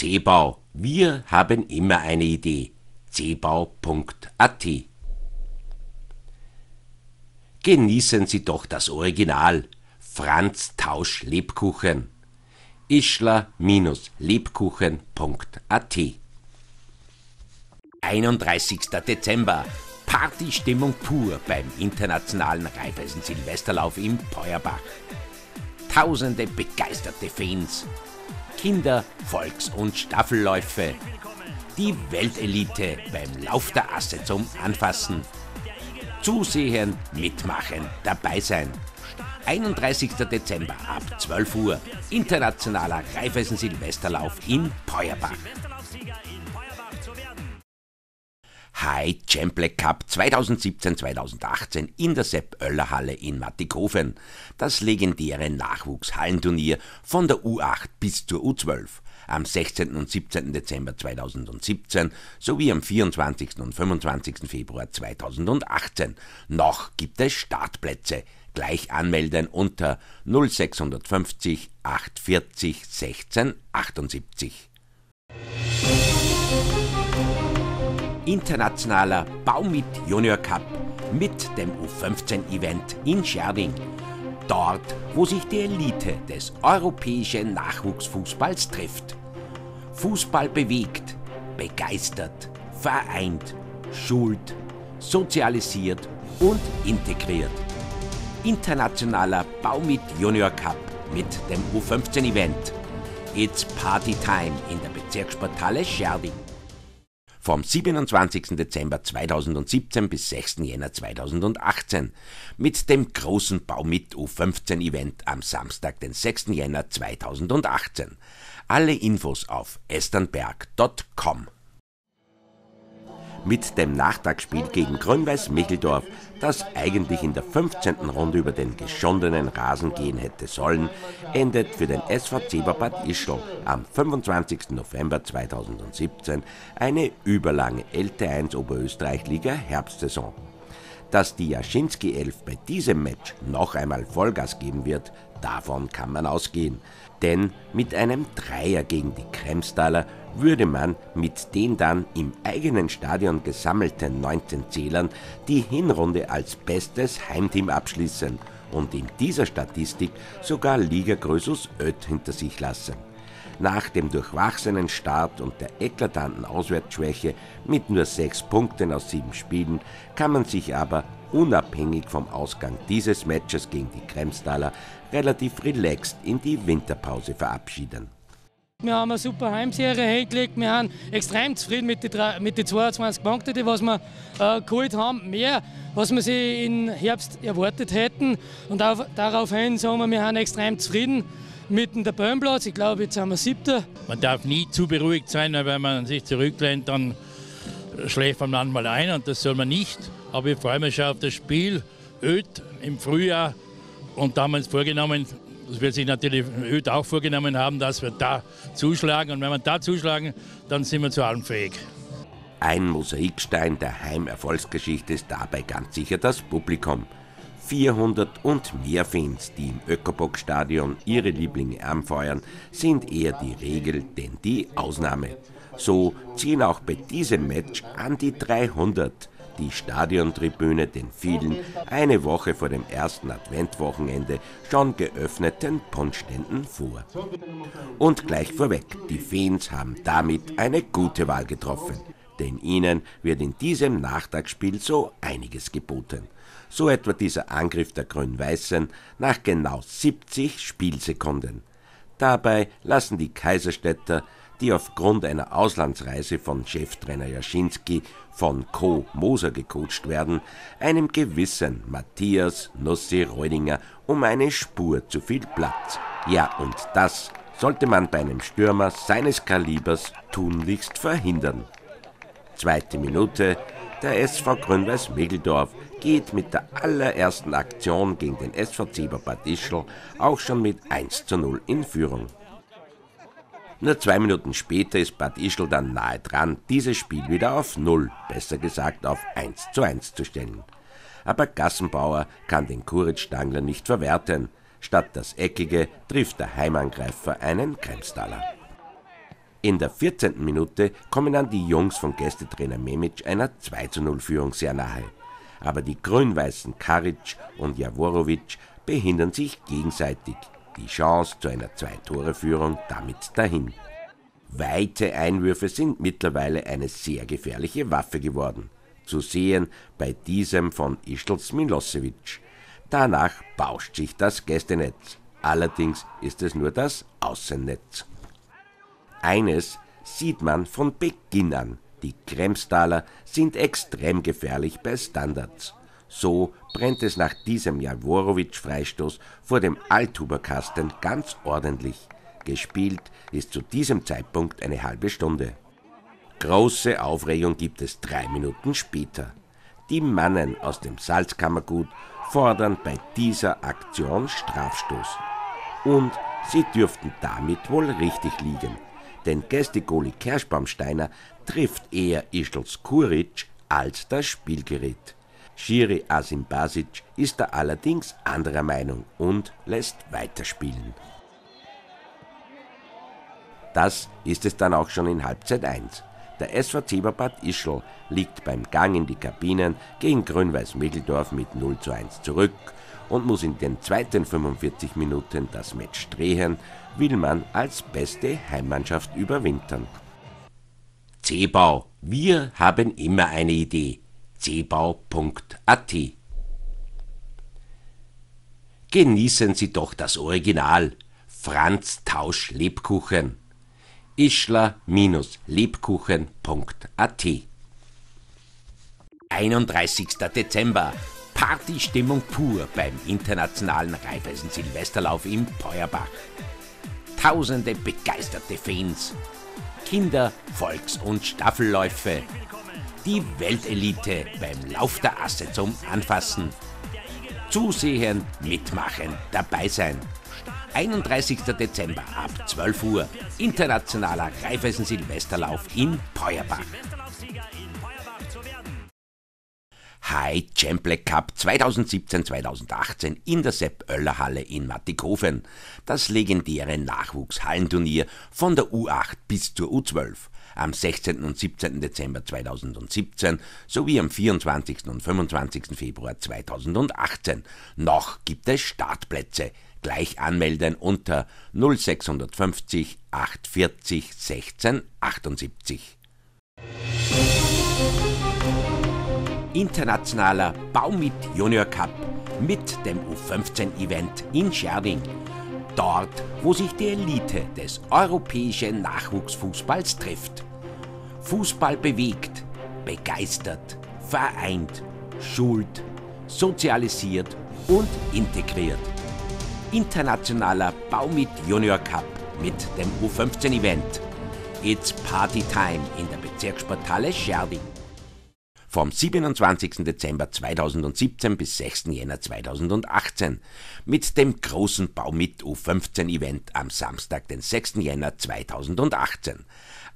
C-Bau. Wir haben immer eine Idee. cbau.at Genießen Sie doch das Original. Franz Tausch Lebkuchen. Ischler-lebkuchen.at 31. Dezember. Partystimmung pur beim internationalen Raiffeisen Silvesterlauf im Peuerbach. Tausende begeisterte Fans. Kinder, Volks- und Staffelläufe. Die Weltelite beim Lauf der Asse zum Anfassen. Zusehen, mitmachen, dabei sein. 31. Dezember ab 12 Uhr. Internationaler Raiffeisen Silvesterlauf in Peuerbach. High Champion Cup 2017-2018 in der Sepp Oeller Halle in Mattikofen. Das legendäre Nachwuchshallenturnier von der U8 bis zur U12 am 16. und 17. Dezember 2017 sowie am 24. und 25. Februar 2018. Noch gibt es Startplätze. Gleich anmelden unter 0650 840 16 78. Internationaler Baumit Junior Cup mit dem U15-Event in Scherding. Dort, wo sich die Elite des europäischen Nachwuchsfußballs trifft. Fußball bewegt, begeistert, vereint, schult, sozialisiert und integriert. Internationaler Baumit Junior Cup mit dem U15-Event. It's Party Time in der Bezirkssporthalle Scherding. Vom 27. Dezember 2017 bis 6. Jänner 2018 mit dem großen Baumit U15-Event am Samstag, den 6. Jänner 2018. Alle Infos auf esternberg.com. Mit dem Nachtagsspiel gegen Grünweiß Micheldorf, das eigentlich in der 15. Runde über den geschondenen Rasen gehen hätte sollen, endet für den SVC Bad Ischl am 25. November 2017 eine überlange LT1 Oberösterreich-Liga Herbstsaison. Dass die Jaschinski 11 bei diesem Match noch einmal Vollgas geben wird, davon kann man ausgehen. Denn mit einem Dreier gegen die Kremstaler würde man mit den dann im eigenen Stadion gesammelten 19 Zählern die Hinrunde als bestes Heimteam abschließen und in dieser Statistik sogar Liga Grösus Öd hinter sich lassen. Nach dem durchwachsenen Start und der eklatanten Auswärtsschwäche mit nur sechs Punkten aus sieben Spielen kann man sich aber unabhängig vom Ausgang dieses Matches gegen die Kremstaler relativ relaxed in die Winterpause verabschieden. Wir haben eine super Heimserie hingelegt. Wir sind extrem zufrieden mit den, mit den 22 Punkten, die was wir äh, geholt haben. Mehr, was wir sie im Herbst erwartet hätten. Und auf, daraufhin sagen wir, wir sind extrem zufrieden mit dem Tabellenplatz. Ich glaube, jetzt sind wir siebter. Man darf nie zu beruhigt sein, weil wenn man sich zurücklehnt, dann schläft man manchmal ein und das soll man nicht. Aber ich freue mich schon auf das Spiel Öd im Frühjahr und da haben wir uns vorgenommen, das wird sich natürlich Öd auch vorgenommen haben, dass wir da zuschlagen. Und wenn wir da zuschlagen, dann sind wir zu allem fähig. Ein Mosaikstein der Heimerfolgsgeschichte ist dabei ganz sicher das Publikum. 400 und mehr Fans, die im Ökobock-Stadion ihre Lieblinge anfeuern, sind eher die Regel denn die Ausnahme. So ziehen auch bei diesem Match an die 300 die Stadiontribüne den vielen eine Woche vor dem ersten Adventwochenende schon geöffneten Punschständen vor. Und gleich vorweg, die Fans haben damit eine gute Wahl getroffen, denn ihnen wird in diesem Nachtagsspiel so einiges geboten. So etwa dieser Angriff der Grün-Weißen nach genau 70 Spielsekunden. Dabei lassen die Kaiserstädter die aufgrund einer Auslandsreise von Cheftrainer Jaschinski von Co. Moser gecoacht werden, einem gewissen Matthias Nossi Reudinger um eine Spur zu viel Platz. Ja, und das sollte man bei einem Stürmer seines Kalibers tunlichst verhindern. Zweite Minute, der SV Grünweiß Megeldorf geht mit der allerersten Aktion gegen den SV Zeber Bad Ischl auch schon mit 1 zu 0 in Führung. Nur zwei Minuten später ist Bad Ischl dann nahe dran, dieses Spiel wieder auf Null, besser gesagt auf 1 zu 1 zu stellen. Aber Gassenbauer kann den Kuritz-Stangler nicht verwerten. Statt das Eckige trifft der Heimangreifer einen Kremstaler. In der 14. Minute kommen dann die Jungs von Gästetrainer Memic einer 2 zu 0 Führung sehr nahe. Aber die grün-weißen Karic und Jaworovic behindern sich gegenseitig. Die Chance zu einer Zwei-Tore-Führung damit dahin. Weite Einwürfe sind mittlerweile eine sehr gefährliche Waffe geworden. Zu sehen bei diesem von Ischls Milosevic. Danach bauscht sich das Gästenetz. Allerdings ist es nur das Außennetz. Eines sieht man von Beginn an. Die Kremstaler sind extrem gefährlich bei Standards. So brennt es nach diesem Jaworowitsch-Freistoß vor dem Althuberkasten ganz ordentlich. Gespielt ist zu diesem Zeitpunkt eine halbe Stunde. Große Aufregung gibt es drei Minuten später. Die Mannen aus dem Salzkammergut fordern bei dieser Aktion Strafstoß. Und sie dürften damit wohl richtig liegen, denn Gästegoli Kerschbaumsteiner trifft eher Ischls Kuric als das Spielgerät. Schiri Asim Basic ist da allerdings anderer Meinung und lässt weiterspielen. Das ist es dann auch schon in Halbzeit 1. Der SV Zeberbad Ischl liegt beim Gang in die Kabinen gegen Grün-Weiß Mitteldorf mit 0 zu 1 zurück und muss in den zweiten 45 Minuten das Match drehen, will man als beste Heimmannschaft überwintern. Zebau, wir haben immer eine Idee. cbau.at Genießen Sie doch das Original. Franz Tausch Lebkuchen. Ischler-lebkuchen.at 31. Dezember Partystimmung pur beim internationalen Raiffeisen Silvesterlauf im Peuerbach. Tausende begeisterte Fans, Kinder, Volks- und Staffelläufe, die Weltelite beim Lauf der Asse zum Anfassen. Zusehen, mitmachen, dabei sein. 31. Dezember ab 12 Uhr, internationaler Raiffeisen Silvesterlauf in Peuerbach. High Champion Cup 2017-2018 in der Sepp Oeller Halle in Mattikofen. Das legendäre Nachwuchshallenturnier von der U8 bis zur U12 am 16. und 17. Dezember 2017 sowie am 24. und 25. Februar 2018. Noch gibt es Startplätze. Gleich anmelden unter 0650 840 16 78. internationaler Baumit Junior Cup mit dem U15-Event in Scherding. Dort, wo sich die Elite des europäischen Nachwuchsfußballs trifft. Fußball bewegt, begeistert, vereint, schult, sozialisiert und integriert. Internationaler Baumit Junior Cup mit dem U15-Event. It's Party Time in der Bezirkssporthalle Scherding vom 27. Dezember 2017 bis 6. Jänner 2018 mit dem großen Baumit U15 Event am Samstag, den 6. Jänner 2018.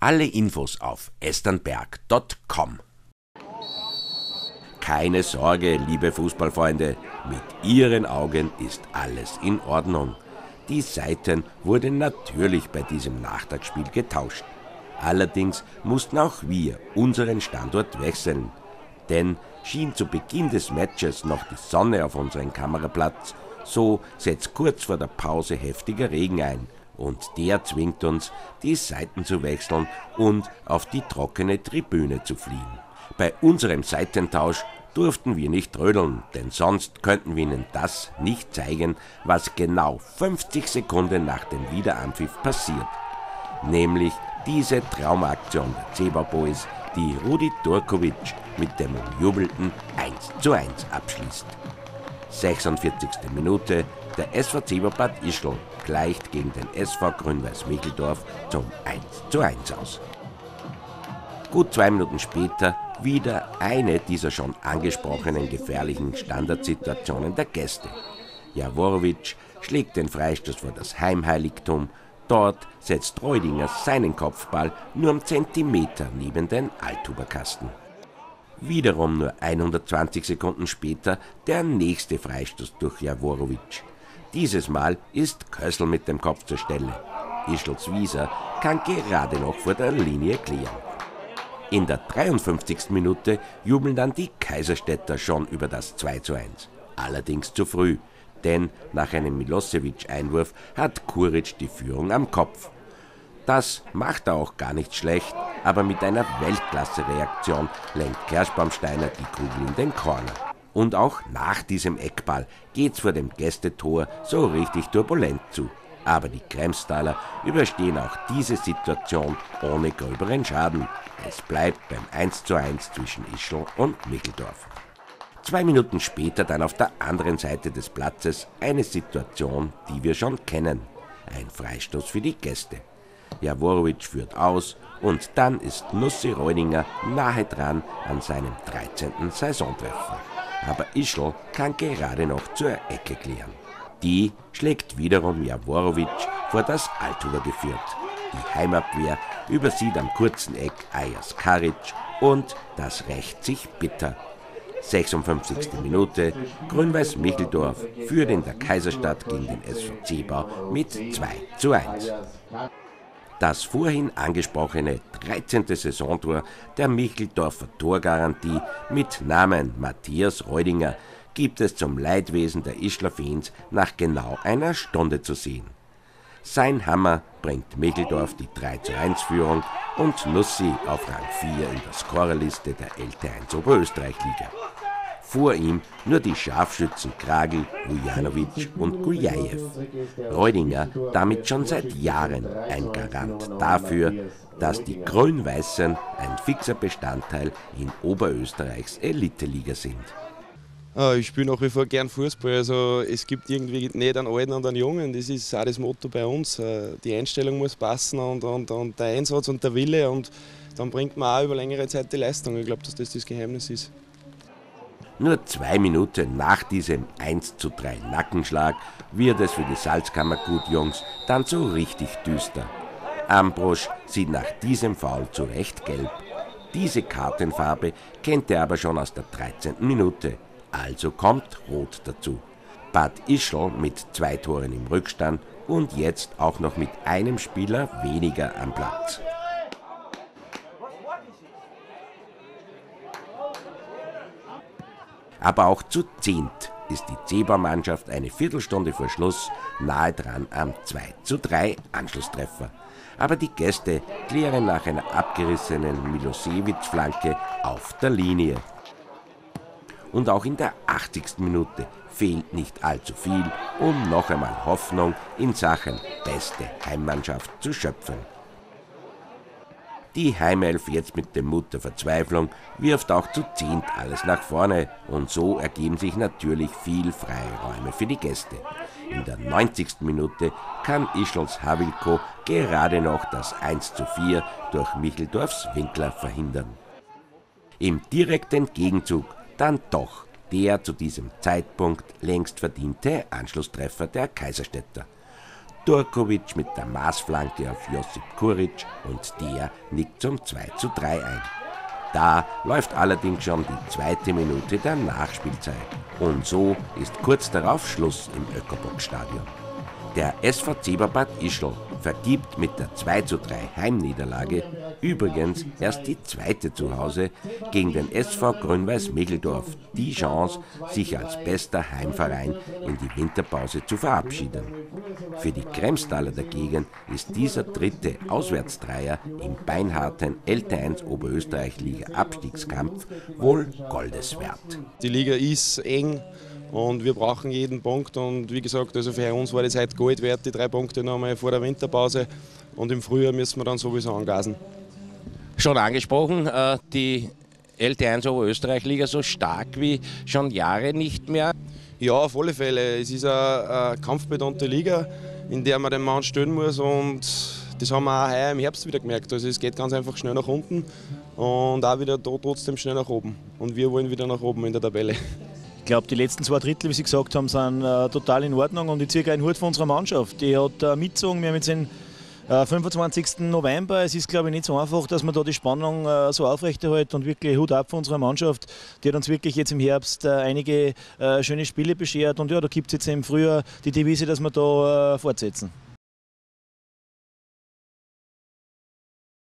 Alle Infos auf esternberg.com. Keine Sorge, liebe Fußballfreunde, mit Ihren Augen ist alles in Ordnung. Die Seiten wurden natürlich bei diesem Nachtagsspiel getauscht. Allerdings mussten auch wir unseren Standort wechseln denn schien zu Beginn des Matches noch die Sonne auf unseren Kameraplatz, so setzt kurz vor der Pause heftiger Regen ein und der zwingt uns, die Seiten zu wechseln und auf die trockene Tribüne zu fliehen. Bei unserem Seitentausch durften wir nicht trödeln, denn sonst könnten wir Ihnen das nicht zeigen, was genau 50 Sekunden nach dem Wiederanpfiff passiert. Nämlich diese Traumaktion der Zebra Boys, die Rudi Turkovic mit dem umjubelten 1 zu 1 abschließt. 46. Minute, der SV Zeberbad Ischl gleicht gegen den SV Grünweiß Micheldorf zum 1 zu 1 aus. Gut zwei Minuten später wieder eine dieser schon angesprochenen gefährlichen Standardsituationen der Gäste. Jaworowitsch schlägt den Freistoß vor das Heimheiligtum Dort setzt Reudinger seinen Kopfball nur um Zentimeter neben den Althuberkasten. Wiederum nur 120 Sekunden später der nächste Freistoß durch Jaworowitsch. Dieses Mal ist Kössel mit dem Kopf zur Stelle. Ischls Wieser kann gerade noch vor der Linie klären. In der 53. Minute jubeln dann die Kaiserstädter schon über das 2 zu 1. Allerdings zu früh, denn nach einem Milosevic-Einwurf hat Kuric die Führung am Kopf. Das macht er auch gar nicht schlecht, aber mit einer Weltklasse-Reaktion lenkt Kerschbaumsteiner die Kugel in den Corner. Und auch nach diesem Eckball geht's vor dem Gästetor so richtig turbulent zu. Aber die Kremstaler überstehen auch diese Situation ohne gröberen Schaden. Es bleibt beim 1:1 zwischen Ischl und Micheldorf. Zwei Minuten später dann auf der anderen Seite des Platzes eine Situation, die wir schon kennen. Ein Freistoß für die Gäste. Jaworowitsch führt aus und dann ist Nussi Reuninger nahe dran an seinem 13. Saisontreffer. Aber Ischl kann gerade noch zur Ecke klären. Die schlägt wiederum Jaworowitsch vor das Altuver geführt. Die Heimabwehr übersieht am kurzen Eck Ayas Karic und das rächt sich bitter. 56. Minute, Grün-Weiß Micheldorf führt in der Kaiserstadt gegen den SV Zebau mit 2 zu 1. Das vorhin angesprochene 13. Saisontor der Micheldorfer Torgarantie mit Namen Matthias Reudinger gibt es zum Leidwesen der Ischler-Fans nach genau einer Stunde zu sehen. Sein Hammer bringt Micheldorf die 3 zu 1 Führung und Nussi auf Rang 4 in der Scorerliste der LT1 Oberösterreich-Liga. Vor ihm nur die Scharfschützen Kragel, Vujanovic und Gujajew. Reudinger damit schon seit Jahren ein Garant dafür, dass die Grün-Weißen ein fixer Bestandteil in Oberösterreichs Eliteliga sind. Ah, ich spiele nach wie vor gern Fußball. Also es gibt irgendwie nicht einen Alten und einen Jungen. Das ist auch das Motto bei uns. Äh, die Einstellung muss passen und, und, und der Einsatz und der Wille. Und dann bringt man auch über längere Zeit die Leistung. Ich glaube, dass das das Geheimnis ist. Nur zwei Minuten nach diesem 1 zu 3 Nackenschlag wird es für die Salzkammergutjungs dann so richtig düster. Ambrosch sieht nach diesem Foul zu Recht gelb. Diese Kartenfarbe kennt er aber schon aus der 13. Minute. Also kommt Rot dazu. Bad Ischl mit zwei Toren im Rückstand und jetzt auch noch mit einem Spieler weniger am Platz. Aber auch zu zehnt ist die Zebra-Mannschaft eine Viertelstunde vor Schluss nahe dran am 2 zu 3 Anschlusstreffer. Aber die Gäste klären nach einer abgerissenen Milosevic-Flanke auf der Linie. Und auch in der 80. Minute fehlt nicht allzu viel, um noch einmal Hoffnung in Sachen beste Heimmannschaft zu schöpfen. Die Heimelf jetzt mit dem Mut der Verzweiflung wirft auch zu zehnt alles nach vorne und so ergeben sich natürlich viel Freiräume für die Gäste. In der 90. Minute kann Ischls Havilko gerade noch das 1 zu 4 durch Micheldorfs Winkler verhindern. Im direkten Gegenzug dann doch der zu diesem Zeitpunkt längst verdiente Anschlusstreffer der Kaiserstädter. Turkovic mit der Maßflanke auf Josip Kuric und der nickt zum 2 zu 3 ein. Da läuft allerdings schon die zweite Minute der Nachspielzeit und so ist kurz darauf Schluss im Ökobox-Stadion. Der SV Zeberbad Ischl vergibt mit der 2 zu 3 Heimniederlage übrigens erst die zweite zu Hause gegen den SV Grünweiß Micheldorf die Chance, sich als bester Heimverein in die Winterpause zu verabschieden. Für die Kremstaler dagegen ist dieser dritte Auswärtsdreier im beinharten LT1 Oberösterreich Liga Abstiegskampf wohl Goldes wert. Die Liga ist eng und wir brauchen jeden Punkt. Und wie gesagt, also für uns war das heute Gold wert, die drei Punkte nochmal vor der Winterpause. Und im Frühjahr müssen wir dann sowieso angasen. Schon angesprochen, äh, die LT1 Oberösterreich-Liga so stark wie schon Jahre nicht mehr. Ja, auf alle Fälle. Es ist eine kampfbetonte Liga, in der man den Mann stellen muss. Und das haben wir auch heuer im Herbst wieder gemerkt. Also es geht ganz einfach schnell nach unten und auch wieder trotzdem schnell nach oben. Und wir wollen wieder nach oben in der Tabelle. Ich glaube, die letzten zwei Drittel, wie Sie gesagt haben, sind äh, total in Ordnung und ich ziehe einen Hut von unserer Mannschaft. Die hat äh, mitgezogen, wir haben jetzt den äh, 25. November. Es ist, glaube ich, nicht so einfach, dass man da die Spannung äh, so aufrechterhält und wirklich Hut ab von unserer Mannschaft. Die hat uns wirklich jetzt im Herbst äh, einige äh, schöne Spiele beschert und ja, da gibt es jetzt im Frühjahr die Devise, dass wir da fortsetzen.